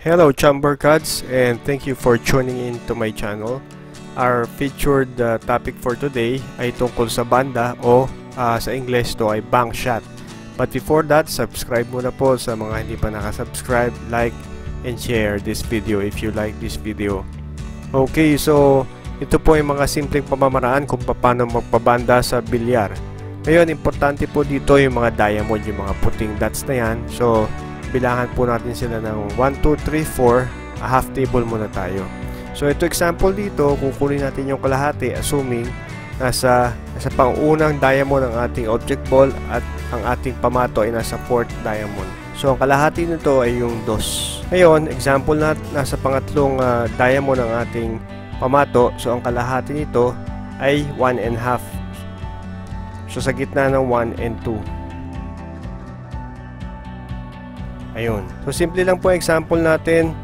Hello Chamber Gods and thank you for tuning in to my channel. Our featured uh, topic for today ay tungkol sa banda o uh, sa English to ay bank shot. But before that, subscribe muna po sa mga hindi pa nakasubscribe, like, and share this video if you like this video. Okay, so ito po yung mga simpleng pamamaraan kung paano magpabanda sa bilyar. Ngayon, importante po dito yung mga diamond, yung mga puting dots na yan. So, bilangan po natin sila ng 1, 2, 3, 4. A half table muna tayo. So, ito example dito, kukunin natin yung kalahati assuming nasa, nasa pangunang diamond ang ating object ball at ang ating pamato ay nasa fourth diamond. So, ang kalahati nito ay yung dos. Ngayon, example na nasa pangatlong uh, diamond ang ating pamato. So, ang kalahati nito ay 1 and half. So, sa gitna ng 1 and 2. Ayun. So, simple lang po example natin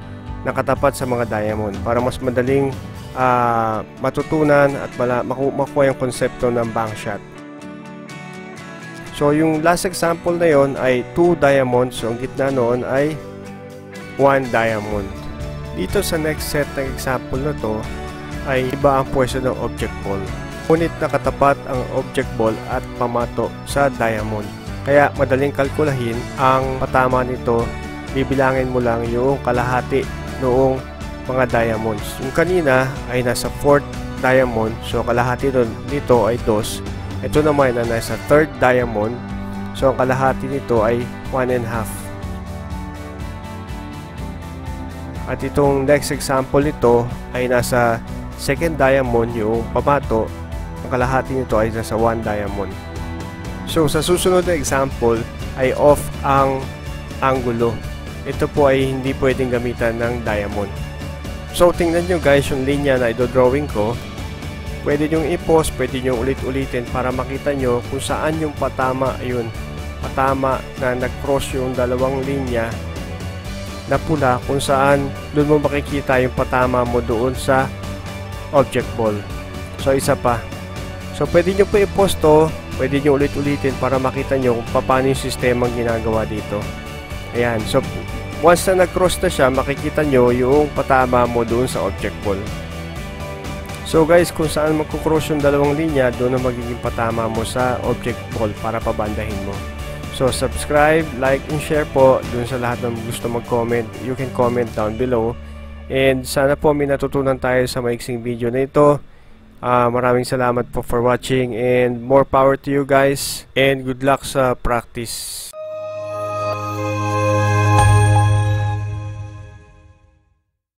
nakatapat sa mga diamond para mas madaling uh, matutunan at mala, maku makuha yung konsepto ng bank shot. So, yung last example na yon ay 2 diamonds. So, ang gitna noon ay 1 diamond. Dito sa next set ng example na to ay iba ang pwesto ng object ball. Ngunit nakatapat ang object ball at pamato sa diamond. Kaya madaling kalkulahin ang patama nito. Bibilangin mo lang yung kalahati noong mga diamonds. Yung kanina ay nasa 4th diamond. So kalahati nito ay 2. Ito naman ay nasa 3rd diamond. So ang kalahati nito ay 1 and half. At itong next example nito ay nasa second diamond yung pamato ang kalahati nito ay nasa 1 diamond. So, sa susunod na example ay off ang angulo. Ito po ay hindi pwedeng gamitan ng diamond. So, tingnan nyo guys yung linya na i-drawing ko. Pwede nyo i-pause, pwede nyo ulit-ulitin para makita nyo kung saan yung patama, ayun, patama na nag-cross yung dalawang linya na pula kung saan doon mo makikita yung patama mo doon sa object ball. So, isa pa, So, pwede nyo po i-post to, pwede nyo ulit-ulitin para makita nyo kung paano yung sistema ginagawa dito. Ayan. So, once na nag-cross na siya, makikita nyo yung patama mo doon sa object ball. So guys, kung saan magkukross yung dalawang linya, doon na magiging patama mo sa object ball para pabandahin mo. So, subscribe, like, and share po doon sa lahat ng gusto mag-comment. You can comment down below. And sana po may natutunan tayo sa maiksing video na ito. Uh, maraming salamat po for watching and more power to you guys and good luck sa practice.